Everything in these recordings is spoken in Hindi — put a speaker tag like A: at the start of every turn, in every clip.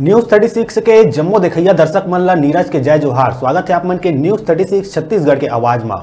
A: न्यूज़ 36 के जम्मो देखैया दर्शक मन ला नीरज के जय जोहार। स्वागत है आप मन के न्यूज़ 36 छत्तीसगढ़ के आवाज़ में।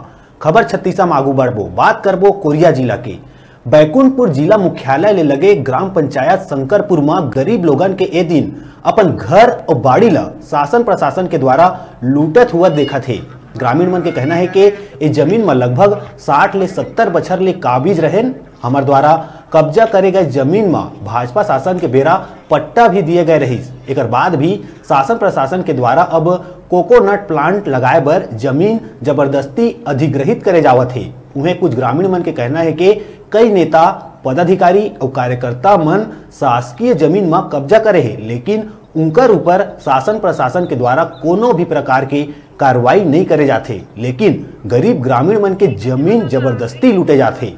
A: खबर छत्तीसा में आगू बढ़बो। बात करबो कोरिया जिला की। बैकुंठपुर जिला मुख्यालय ले लगे ग्राम पंचायत शंकरपुर में गरीब लोगन के ए दिन अपन घर और बाड़ी ला शासन प्रशासन के द्वारा लूटत हुआ देखा थे ग्रामीण मन के कहना है कि ये ज़मीन में लगभग 60 ले 70 बछर ले काबिज रहेन। हमार द्वारा कब्जा करे गए ज़मीन में भाजपा शासन के बेरा पट्टा भी दिए गए रही। एक बाद भी शासन प्रशासन के द्वारा अब कोकोनट प्लांट लगाए बर ज़मीन ज़बरदस्ती अधिग्रहित करे जावत है। उन्हें कुछ ग्रामीण मन के कहना है कि कई नेता, पदाधिकारी और कार्यकर्ता मन शासकीय ज़मीन में कब्जा करे है, लेकिन उनकर ऊपर शासन प्रशासन के द्वारा कोनो भी प्रकार की कार्रवाई नहीं करे जाते लेकिन गरीब ग्रामीण मन के ज़मीन ज़बरदस्ती लूटे जाते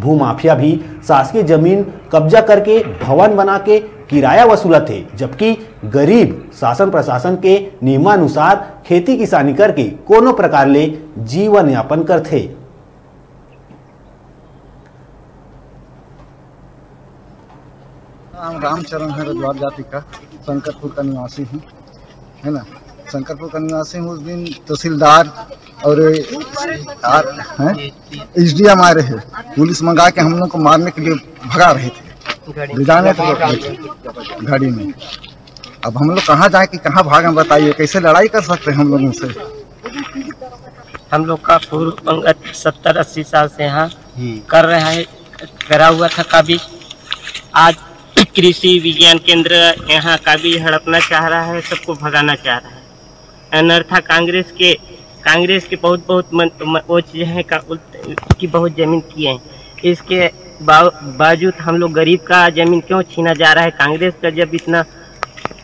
A: भूमाफिया भी शासकीय ज़मीन कब्जा करके भवन बना के किराया वसूलत थे, जबकि गरीब शासन प्रशासन के नियमानुसार खेती किसानी करके कोनो प्रकार ले जीवन यापन करते
B: नाम रामचरण है रजवार जाति का। शंकरपुर का निवासी हूँ, है ना? शंकरपुर का निवासी हूँ उस दिन तहसीलदार और हैं एच डी एम आ रहे पुलिस मंगा के हम लोग को मारने के लिए भगा रहे थे। ले जाने थे गाड़ी में। अब हम लोग कहाँ जाए कि कहाँ भागें बताइए। कैसे लड़ाई कर सकते हैं हम लोगों से
C: हम लोग का पूर्व पंगत सत्तर अस्सी साल से यहाँ कर रहा है। करा हुआ था काबिज आज कृषि विज्ञान केंद्र यहाँ काबिज हड़पना चाह रहा है सबको भगाना चाह रहा है। अनर्था कांग्रेस के कांग्रेस के बहुत बहुत मन, म, वो चीज़ें हैं का की बहुत ज़मीन किए हैं। इसके बाव- बावजूद हम लोग गरीब का ज़मीन क्यों छीना जा रहा है? कांग्रेस का जब इतना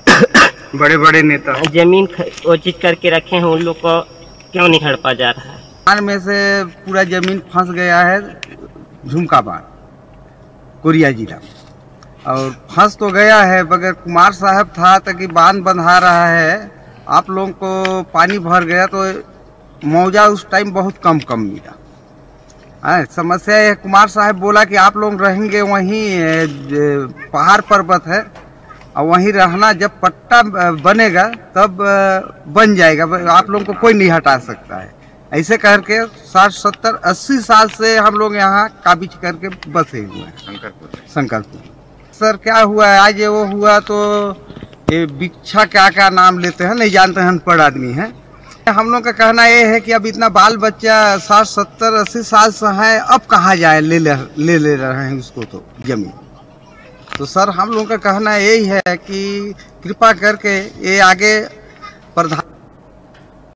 D: बड़े बड़े नेता।
C: ज़मीन वो चीज़ करके रखे हैं उन लोग को क्यों नहीं हड़पा जा रहा है?
D: बाँध में से पूरा ज़मीन फंस गया है झुमका बाँध कोरिया जिला। और फंस तो गया है मगर कुमार साहब था ताकि बाँध बंधा रहा है। आप लोगों को पानी भर गया तो मौजा उस टाइम बहुत कम कम मिला। है समस्या है कुमार साहब बोला कि आप लोग रहेंगे वहीं पहाड़ पर्वत है और वहीं रहना जब पट्टा बनेगा तब बन जाएगा आप लोगों को कोई नहीं हटा सकता है। ऐसे करके साठ सत्तर अस्सी साल से हम लोग यहाँ काबिज करके बसे हुए हैं। शंकरपुर शंकरपुर सर क्या हुआ? है आज वो हुआ तो ये भिक्षा क्या क्या नाम लेते हैं? नहीं जानते हैं अनपढ़ आदमी हैं। हम लोग का कहना ये है कि अब इतना बाल बच्चा साठ, सत्तर, अस्सी साल से है, अब कहाँ जाए ले ले ले ले रहे हैं उसको तो ज़मीन। तो सर, हम लोगों का कहना यही है कि कृपा करके ये आगे प्रधान